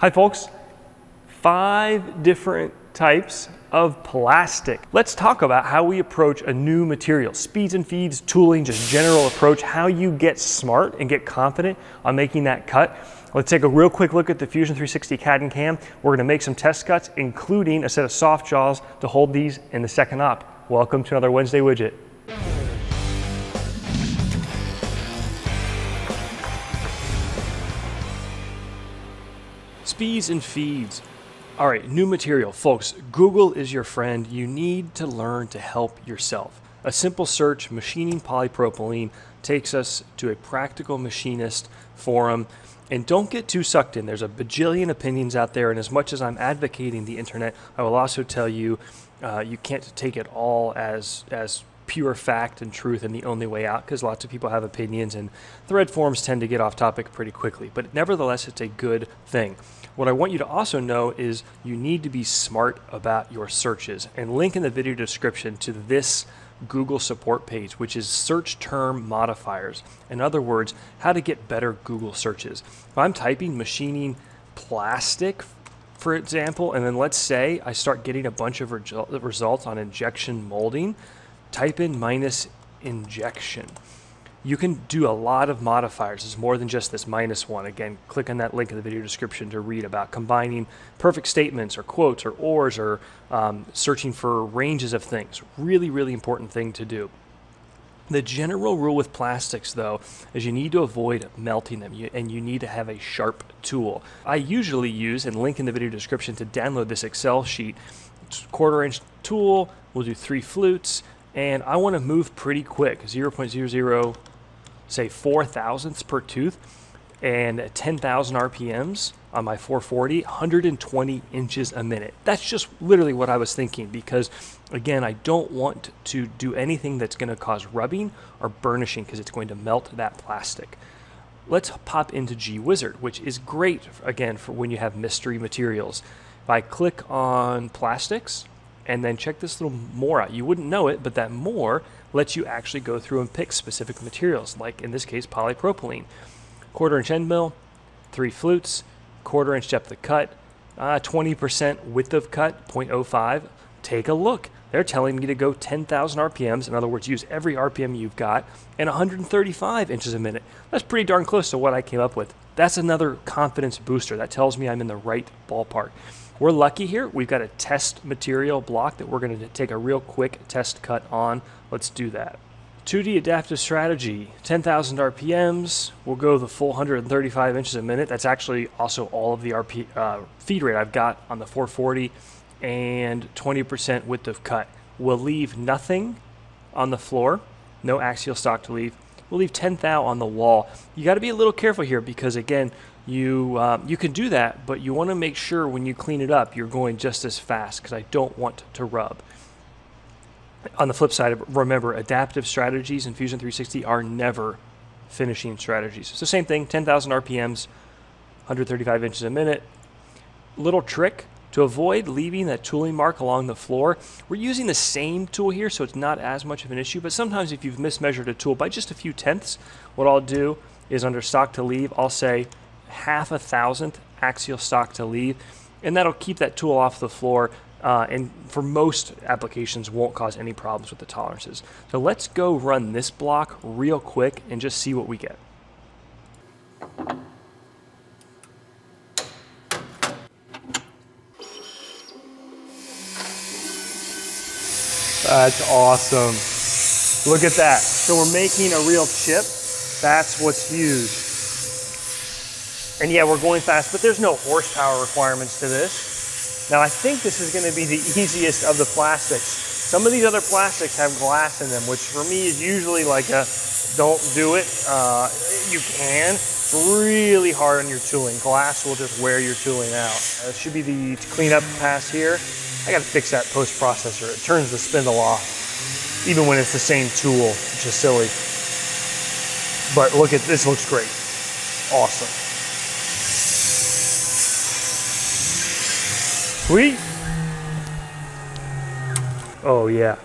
Hi folks, five different types of plastic. Let's talk about how we approach a new material, speeds and feeds, tooling, just general approach, how you get smart and get confident on making that cut. Let's take a real quick look at the Fusion 360 CAD and CAM. We're gonna make some test cuts, including a set of soft jaws to hold these in the second op. Welcome to another Wednesday Widget. Speeds and feeds. All right, new material. Folks, Google is your friend. You need to learn to help yourself. A simple search, machining polypropylene, takes us to a practical machinist forum. And don't get too sucked in. There's a bajillion opinions out there, and as much as I'm advocating the internet, I will also tell you uh, you can't take it all as as pure fact and truth and the only way out because lots of people have opinions and thread forums tend to get off topic pretty quickly. But nevertheless, it's a good thing. What I want you to also know is you need to be smart about your searches and link in the video description to this Google support page, which is search term modifiers. In other words, how to get better Google searches. If I'm typing machining plastic, for example, and then let's say I start getting a bunch of results on injection molding, type in minus injection. You can do a lot of modifiers. It's more than just this minus one. Again, click on that link in the video description to read about combining perfect statements or quotes or ors or um, searching for ranges of things. Really, really important thing to do. The general rule with plastics, though, is you need to avoid melting them and you need to have a sharp tool. I usually use, and link in the video description to download this Excel sheet, quarter inch tool, we'll do three flutes, and I want to move pretty quick 0.00 say 4 thousandths per tooth and 10,000 RPMs on my 440, 120 inches a minute. That's just literally what I was thinking because, again, I don't want to do anything that's going to cause rubbing or burnishing because it's going to melt that plastic. Let's pop into G-Wizard, which is great, again, for when you have mystery materials. If I click on plastics, and then check this little more out. You wouldn't know it, but that more lets you actually go through and pick specific materials, like in this case, polypropylene. Quarter inch end mill, three flutes, quarter inch depth of cut, 20% uh, width of cut, 0.05. Take a look. They're telling me to go 10,000 RPMs, in other words, use every RPM you've got, and 135 inches a minute. That's pretty darn close to what I came up with. That's another confidence booster. That tells me I'm in the right ballpark. We're lucky here. We've got a test material block that we're going to take a real quick test cut on. Let's do that. 2D adaptive strategy, 10,000 RPMs. We'll go the full 135 inches a minute. That's actually also all of the RP uh, feed rate I've got on the 440 and 20% width of cut. We'll leave nothing on the floor, no axial stock to leave. We'll leave 10 thou on the wall. You got to be a little careful here because again, you um, you can do that, but you want to make sure when you clean it up, you're going just as fast because I don't want to rub. On the flip side, remember adaptive strategies in Fusion 360 are never finishing strategies. So same thing, 10,000 RPMs, 135 inches a minute. Little trick to avoid leaving that tooling mark along the floor, we're using the same tool here, so it's not as much of an issue. But sometimes if you've mismeasured a tool by just a few tenths, what I'll do is under stock to leave, I'll say half a thousandth axial stock to leave, and that'll keep that tool off the floor. Uh, and for most applications won't cause any problems with the tolerances. So let's go run this block real quick and just see what we get. That's awesome. Look at that. So we're making a real chip. That's what's used. And yeah, we're going fast, but there's no horsepower requirements to this. Now I think this is gonna be the easiest of the plastics. Some of these other plastics have glass in them, which for me is usually like a, don't do it. Uh, you can, it's really hard on your tooling. Glass will just wear your tooling out. Should be the cleanup pass here. I gotta fix that post processor. It turns the spindle off, even when it's the same tool, which is silly. But look at, this looks great. Awesome. Sweet. Oh yeah.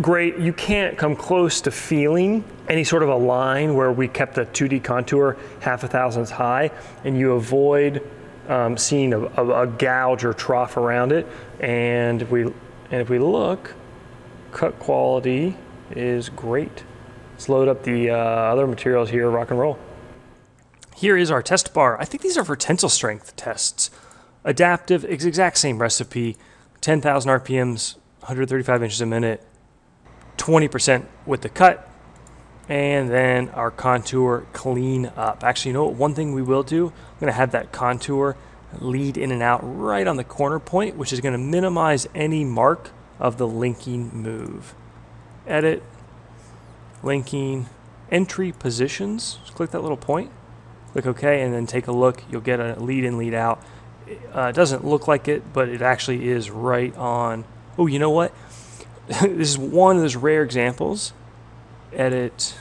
Great, you can't come close to feeling any sort of a line where we kept the 2D contour half a thousandth high and you avoid um, seeing a, a, a gouge or trough around it. And we, and if we look, cut quality is great. Let's load up the uh, other materials here, rock and roll. Here is our test bar. I think these are for tensile strength tests. Adaptive, exact same recipe, 10,000 RPMs, 135 inches a minute, 20% with the cut, and then our contour clean up. Actually, you know what? One thing we will do, I'm going to have that contour lead in and out right on the corner point, which is going to minimize any mark of the linking move. Edit, linking, entry positions. Just click that little point, click OK, and then take a look. You'll get a lead in, lead out. Uh, it doesn't look like it, but it actually is right on. Oh, you know what? this is one of those rare examples. Edit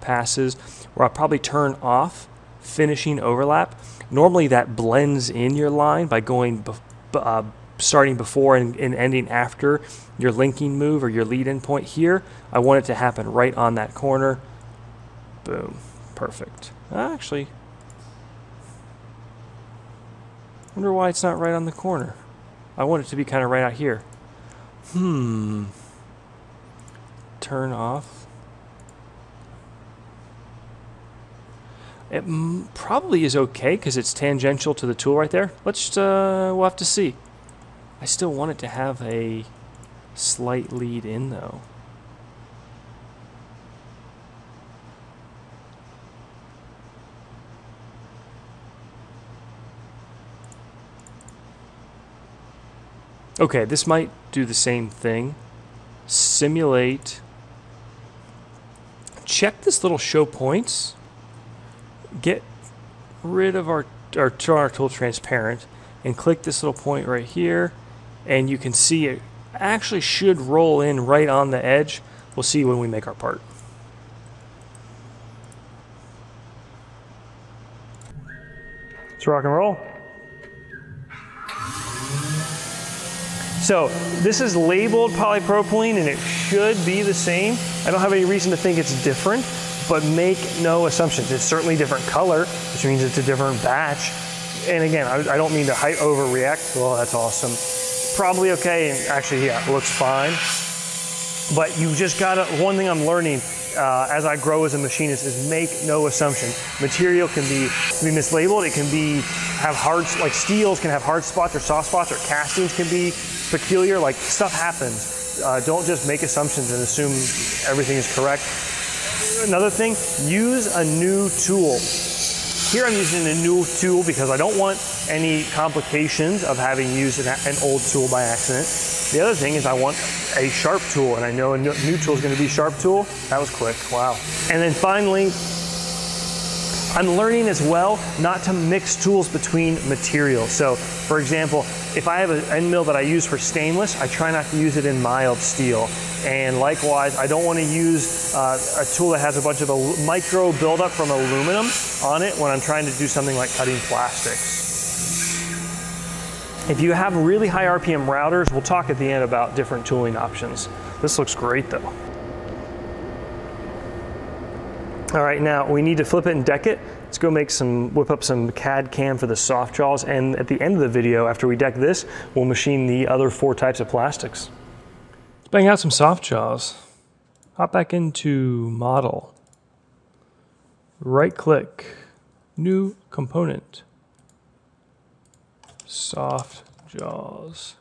passes where I'll probably turn off finishing overlap. Normally that blends in your line by going uh, starting before and, and, ending after your linking move or your lead in point here. I want it to happen right on that corner. Boom. Perfect. Actually, wonder why it's not right on the corner. I want it to be kind of right out here. Hmm turn off. It probably is okay because it's tangential to the tool right there. Let's, uh, we'll have to see. I still want it to have a slight lead in though. Okay, this might do the same thing. Simulate check this little show points, get rid of our, our, our tool transparent, and click this little point right here, and you can see it actually should roll in right on the edge. We'll see when we make our part. Let's rock and roll. So this is labeled polypropylene and it should be the same. I don't have any reason to think it's different, but make no assumptions. It's certainly different color, which means it's a different batch. And again, I, I don't mean to hype overreact. Well, that's awesome. Probably okay, and actually, yeah, looks fine. But you just gotta, one thing I'm learning uh, as I grow as a machinist is make no assumption. Material can be, can be mislabeled. It can be have hard, like steels can have hard spots or soft spots, or castings can be peculiar. Like stuff happens. Uh, don't just make assumptions and assume everything is correct. Another thing, use a new tool. Here I'm using a new tool because I don't want any complications of having used an, an old tool by accident. The other thing is I want a sharp tool, and I know a new tool is going to be sharp tool. That was quick, wow. And then finally, I'm learning as well not to mix tools between materials. So for example, if I have an end mill that I use for stainless, I try not to use it in mild steel. And likewise, I don't want to use uh, a tool that has a bunch of micro buildup from aluminum on it when I'm trying to do something like cutting plastics. If you have really high RPM routers, we'll talk at the end about different tooling options. This looks great though. All right, now we need to flip it and deck it. Let's go make some, whip up some CAD CAM for the soft jaws. And at the end of the video, after we deck this, we'll machine the other four types of plastics. Let's bang out some soft jaws. Hop back into model. Right click, new component soft jaws.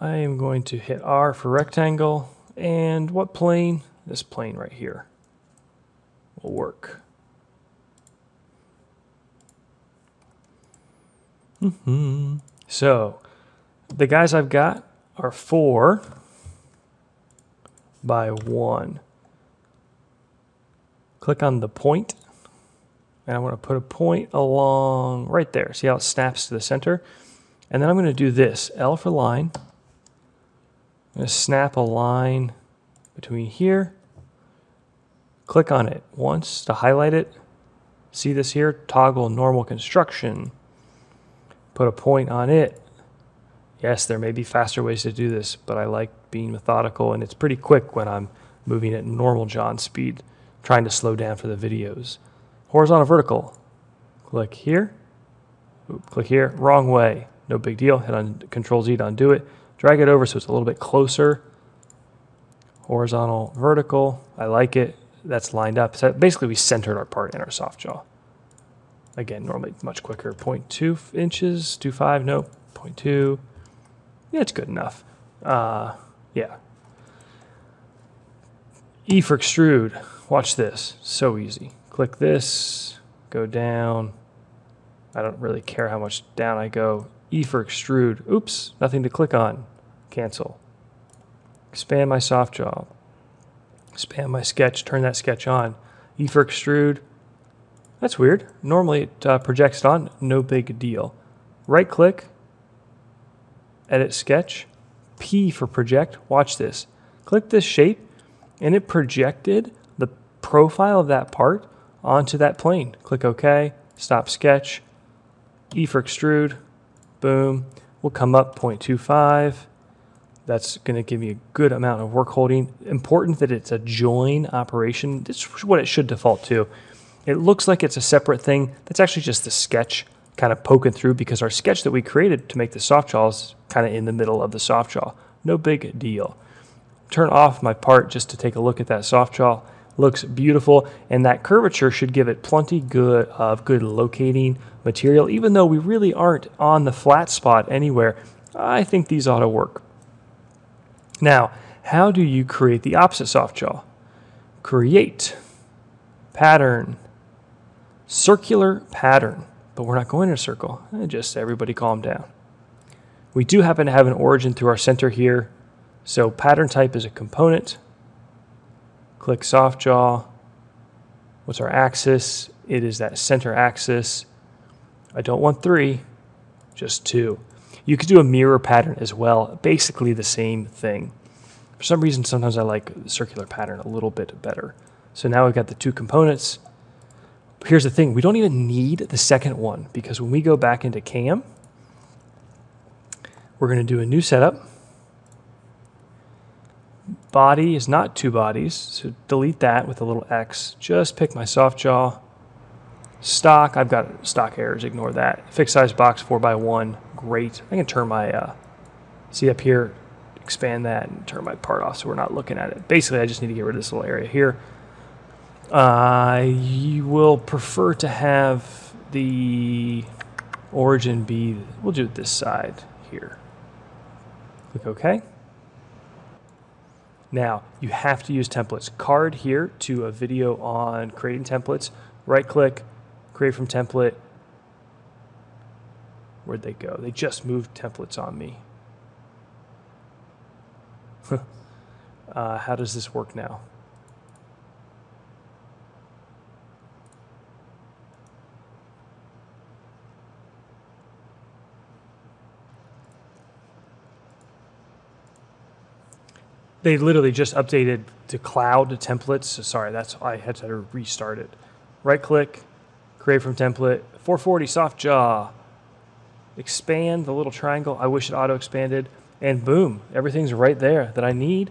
I am going to hit R for rectangle and what plane? This plane right here will work. Mm -hmm. So the guys I've got are four by one. Click on the point and I want to put a point along right there. See how it snaps to the center? And then I'm going to do this, L for line. I'm going to snap a line between here. Click on it once to highlight it. See this here? Toggle normal construction. Put a point on it. Yes, there may be faster ways to do this, but I like being methodical and it's pretty quick when I'm moving at normal John speed, trying to slow down for the videos horizontal vertical. Click here. Oop, click here. Wrong way. No big deal. Hit on Control Z to undo it. Drag it over so it's a little bit closer. Horizontal, vertical. I like it. That's lined up. So basically, we centered our part in our soft jaw. Again, normally much quicker. 0.2 inches, 2.5, nope, 0.2. Yeah, it's good enough. Uh, yeah. E for extrude. Watch this. So easy. Click this, go down. I don't really care how much down I go. E for extrude. Oops, nothing to click on. Cancel. Expand my soft jaw. Expand my sketch, turn that sketch on. E for extrude. That's weird. Normally it uh, projects on, no big deal. Right click, edit sketch, P for project. Watch this. Click this shape, and it projected the profile of that part onto that plane. Click OK, stop sketch, E for extrude, boom. We'll come up 0.25. That's going to give me a good amount of work holding. Important that it's a join operation. This is what it should default to. It looks like it's a separate thing. That's actually just the sketch kind of poking through because our sketch that we created to make the soft jaw is kind of in the middle of the soft jaw. No big deal. Turn off my part just to take a look at that soft jaw. Looks beautiful, and that curvature should give it plenty good of good locating material. Even though we really aren't on the flat spot anywhere, I think these ought to work. Now, how do you create the opposite soft jaw? Create pattern, circular pattern but we're not going in a circle. Eh, just everybody calm down. We do happen to have an origin through our center here. So pattern type is a component. Click soft jaw. What's our axis? It is that center axis. I don't want three, just two. You could do a mirror pattern as well, basically the same thing. For some reason, sometimes I like circular pattern a little bit better. So now we've got the two components here's the thing we don't even need the second one because when we go back into cam we're going to do a new setup. Body is not two bodies so delete that with a little x. Just pick my soft jaw. Stock i've got stock errors ignore that. Fixed size box 4x1 great. I can turn my uh, see up here expand that and turn my part off so we're not looking at it. Basically i just need to get rid of this little area here I you will prefer to have the origin be, we'll do it this side here. Click OK. Now, you have to use templates. Card here to a video on creating templates. Right click, create from template. Where'd they go? They just moved templates on me. uh, how does this work now? They literally just updated to cloud templates. So sorry, that's I had to restart it. Right click, create from template, 440 soft jaw. Expand the little triangle. I wish it auto expanded. And boom, everything's right there that I need.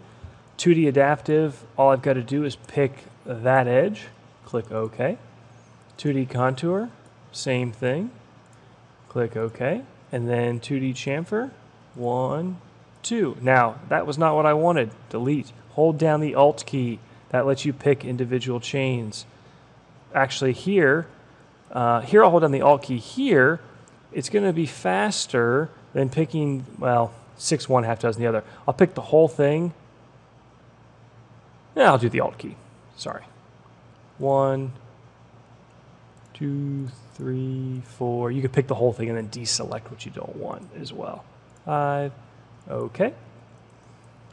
2D adaptive, all I've got to do is pick that edge, click OK. 2D contour, same thing. Click OK. And then 2D chamfer, one, two. Now, that was not what I wanted. Delete. Hold down the Alt key. That lets you pick individual chains. Actually, here, uh, here I'll hold down the Alt key. Here, it's going to be faster than picking, well, six one, half dozen the other. I'll pick the whole thing. Yeah, I'll do the Alt key. Sorry. One, two, three, four. You could pick the whole thing and then deselect what you don't want as well. Five, Okay.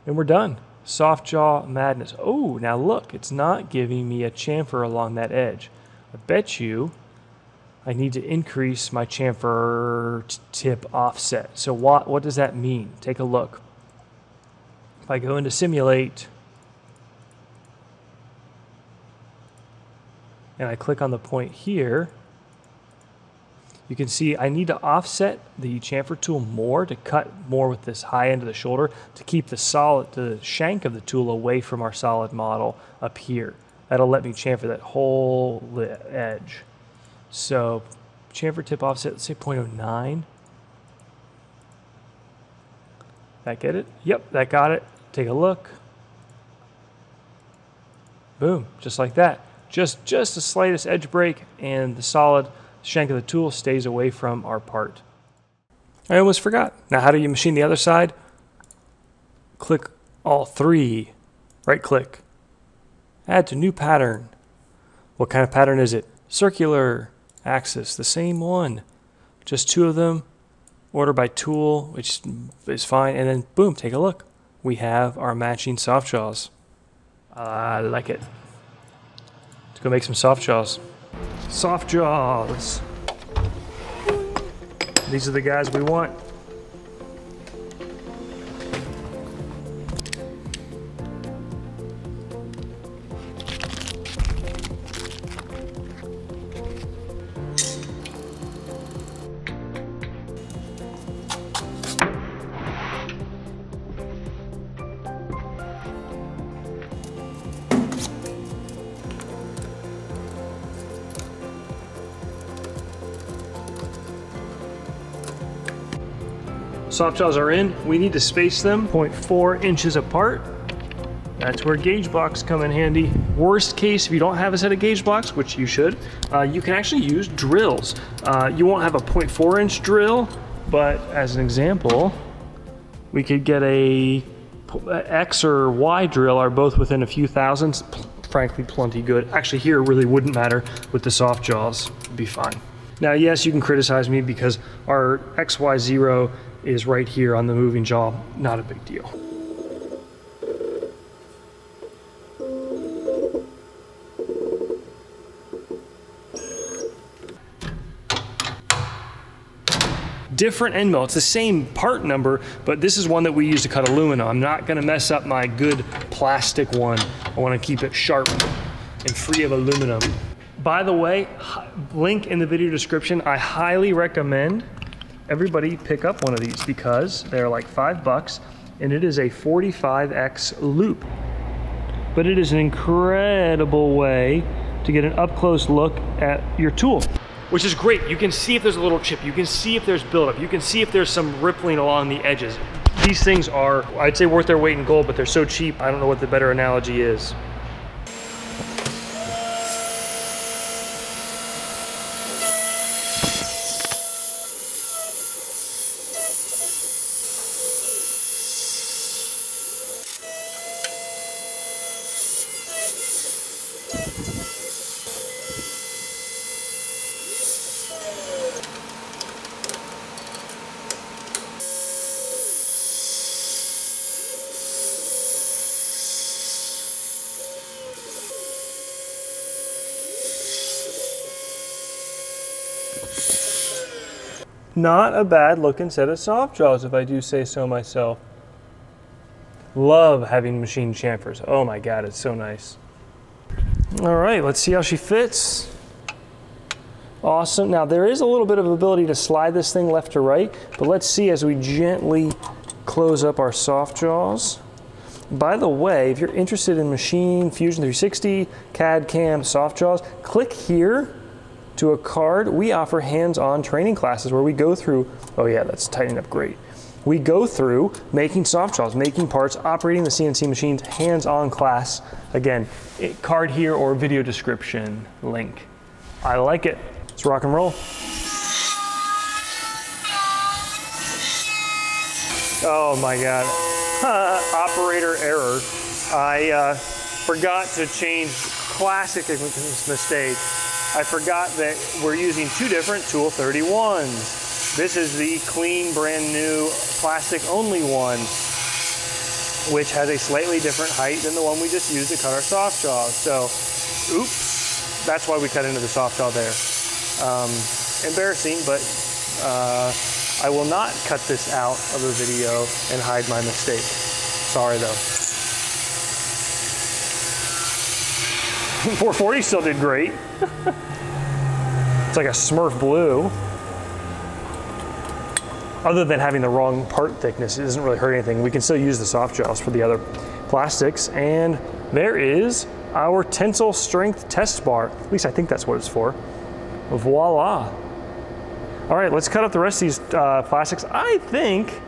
And we're done. Soft jaw madness. Oh, now look, it's not giving me a chamfer along that edge. I bet you I need to increase my chamfer tip offset. So what, what does that mean? Take a look. If I go into simulate and I click on the point here, you can see I need to offset the chamfer tool more to cut more with this high end of the shoulder to keep the solid, the shank of the tool away from our solid model up here. That'll let me chamfer that whole edge. So chamfer tip offset, let's say 0.09. That get it? Yep, that got it. Take a look. Boom, just like that. Just, just the slightest edge break and the solid shank of the tool stays away from our part. I almost forgot. Now how do you machine the other side? Click all three. Right click. Add to new pattern. What kind of pattern is it? Circular axis, the same one. Just two of them. Order by tool, which is fine. And then boom, take a look. We have our matching soft jaws. I like it. Let's go make some soft jaws. Soft jaws. These are the guys we want. Soft jaws are in. We need to space them 0.4 inches apart. That's where gauge blocks come in handy. Worst case, if you don't have a set of gauge blocks, which you should, uh, you can actually use drills. Uh, you won't have a 0.4 inch drill, but as an example, we could get a X or Y drill are both within a few thousandths. Frankly, plenty good. Actually, here really wouldn't matter with the soft jaws. It'd be fine. Now, yes, you can criticize me because our XY0 is right here on the moving jaw. Not a big deal. different end mill. It's the same part number, but this is one that we use to cut aluminum. I'm not gonna mess up my good plastic one. I wanna keep it sharp and free of aluminum. By the way, link in the video description, I highly recommend everybody pick up one of these because they're like five bucks and it is a 45X loupe. But it is an incredible way to get an up close look at your tool, which is great. You can see if there's a little chip, you can see if there's buildup, you can see if there's some rippling along the edges. These things are, I'd say worth their weight in gold, but they're so cheap, I don't know what the better analogy is. Not a bad looking set of soft jaws, if I do say so myself. Love having machine chamfers. Oh my God, it's so nice. All right, let's see how she fits. Awesome. Now there is a little bit of ability to slide this thing left to right, but let's see as we gently close up our soft jaws. By the way, if you're interested in Machine Fusion 360, CAD CAM, soft jaws, click here to a card, we offer hands-on training classes where we go through, oh yeah, that's tightening up great. We go through making soft jaws, making parts, operating the CNC machines, hands-on class. Again, card here or video description link. I like it. Let's rock and roll. Oh my God. Operator error. I uh, forgot to change classic mistake. I forgot that we're using two different Tool 31s. This is the clean, brand new, plastic only one, which has a slightly different height than the one we just used to cut our soft jaw. So, oops, that's why we cut into the soft jaw there. Um, embarrassing, but uh, I will not cut this out of the video and hide my mistake. Sorry though. 440 still did great. it's like a Smurf blue. Other than having the wrong part thickness, it doesn't really hurt anything. We can still use the soft jaws for the other plastics. And there is our tensile strength test bar. At least I think that's what it's for. Voila. All right, let's cut up the rest of these uh, plastics. I think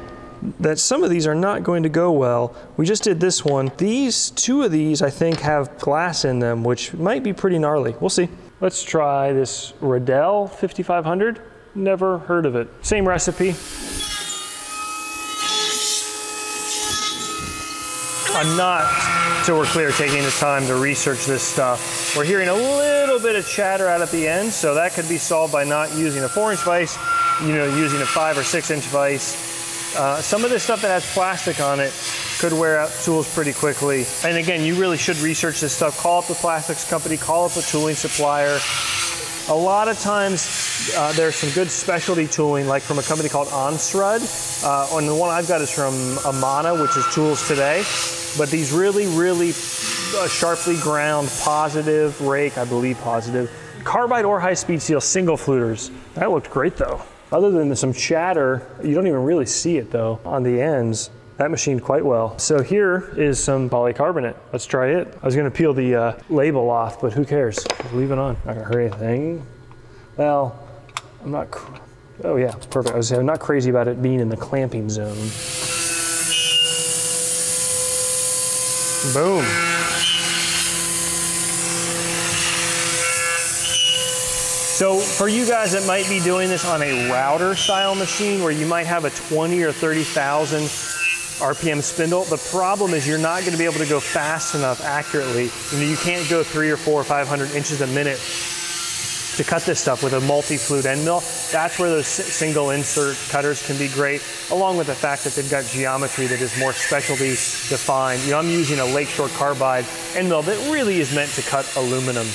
that some of these are not going to go well. We just did this one. These, two of these, I think have glass in them, which might be pretty gnarly. We'll see. Let's try this Radel 5500. Never heard of it. Same recipe. I'm not, so we're clear, taking the time to research this stuff. We're hearing a little bit of chatter out at the end, so that could be solved by not using a four inch vise, you know, using a five or six inch vise. Uh, some of this stuff that has plastic on it could wear out tools pretty quickly. And again, you really should research this stuff. Call up the plastics company, call up a tooling supplier. A lot of times uh, there's some good specialty tooling, like from a company called Onsrud. Uh, and the one I've got is from Amana, which is Tools Today. But these really, really uh, sharply ground positive rake, I believe positive, carbide or high speed steel single fluters. That looked great though. Other than some chatter, you don't even really see it though on the ends. That machined quite well. So here is some polycarbonate. Let's try it. I was gonna peel the uh, label off, but who cares? Just leave it on. Not gonna hurt anything. Well, I'm not, oh yeah, it's perfect. I was I'm not crazy about it being in the clamping zone. Boom. So for you guys that might be doing this on a router style machine where you might have a 20 or 30,000 RPM spindle, the problem is you're not gonna be able to go fast enough accurately. You, know, you can't go three or four or 500 inches a minute to cut this stuff with a multi-flute end mill. That's where those single insert cutters can be great, along with the fact that they've got geometry that is more specialty defined. You know, I'm using a Lakeshore Carbide end mill that really is meant to cut aluminum.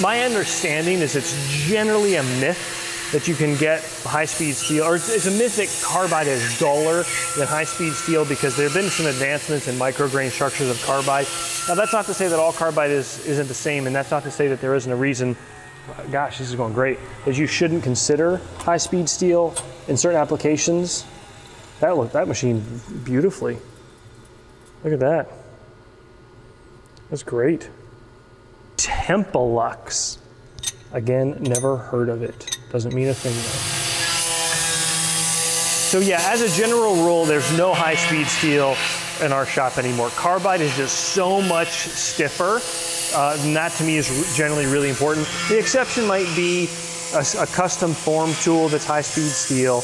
My understanding is it's generally a myth that you can get high-speed steel, or it's, a myth that carbide is duller than high-speed steel because there have been some advancements in micrograin structures of carbide. Now that's not to say that all carbide is, isn't the same, and that's not to say that there isn't a reason gosh, this is going great, is you shouldn't consider high-speed steel in certain applications. That look that machine beautifully. Look at that. That's great. Tempalux. Again, never heard of it. Doesn't mean a thing though. So yeah, as a general rule, there's no high-speed steel in our shop anymore. Carbide is just so much stiffer uh, and that to me is generally really important. The exception might be a, a custom form tool that's high-speed steel.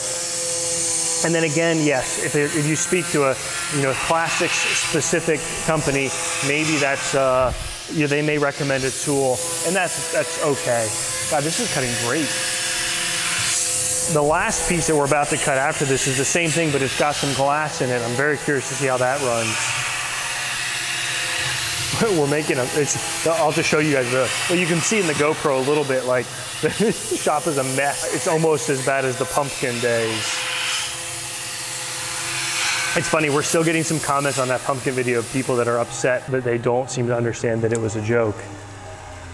And then again, yes, if, if you speak to a you know plastics specific company, maybe that's uh, you they may recommend a tool, and that's that's okay. God, this is cutting great. The last piece that we're about to cut after this is the same thing, but it's got some glass in it. I'm very curious to see how that runs. we're making a, it's, I'll just show you guys the, well, you can see in the GoPro a little bit, like the shop is a mess. It's almost as bad as the pumpkin days. It's funny, we're still getting some comments on that pumpkin video of people that are upset that they don't seem to understand that it was a joke.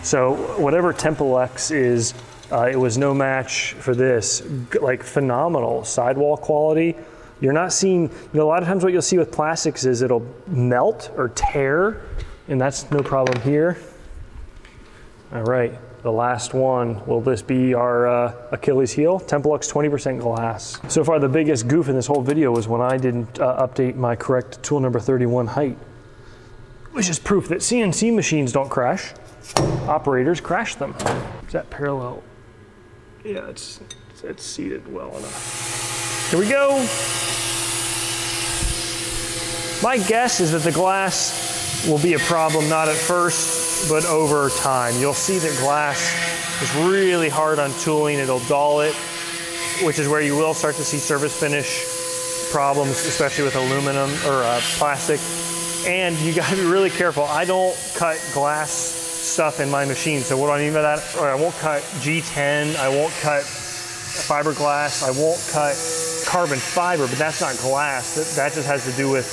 So whatever Tempalux is, uh, it was no match for this. Like phenomenal sidewall quality. You're not seeing, you know, a lot of times what you'll see with plastics is it'll melt or tear and that's no problem here. All right, the last one, will this be our uh, Achilles heel? Tempalux 20% glass. So far the biggest goof in this whole video was when I didn't uh, update my correct tool number 31 height, which is proof that CNC machines don't crash. Operators crash them. Is that parallel? Yeah, it's, it's seated well enough. Here we go. My guess is that the glass will be a problem not at first, but over time. You'll see that glass is really hard on tooling. It'll dull it, which is where you will start to see surface finish problems, especially with aluminum or uh, plastic. And you gotta be really careful. I don't cut glass stuff in my machine. So what do I mean by that? I won't cut G10, I won't cut fiberglass, I won't cut carbon fiber, but that's not glass. That, that just has to do with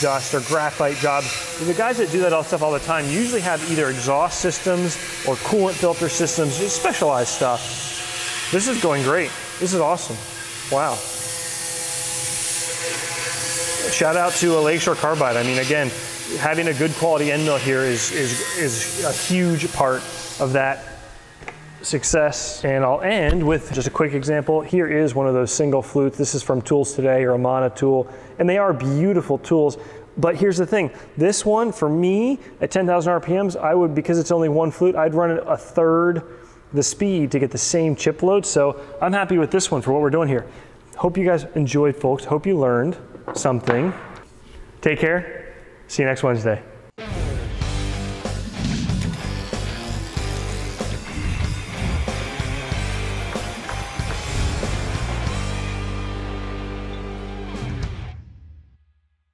dust or graphite jobs. And the guys that do that all stuff all the time usually have either exhaust systems or coolant filter systems, just specialized stuff. This is going great. This is awesome. Wow. Shout out to a Lakeshore Carbide. I mean, again, having a good quality end mill here is, is, is a huge part of that success. And I'll end with just a quick example. Here is one of those single flutes. This is from Tools Today or Amana Tool, and they are beautiful tools. But here's the thing, this one for me at 10,000 RPMs, I would, because it's only one flute, I'd run it a third the speed to get the same chip load. So I'm happy with this one for what we're doing here. Hope you guys enjoyed, folks. Hope you learned something. Take care. See you next Wednesday.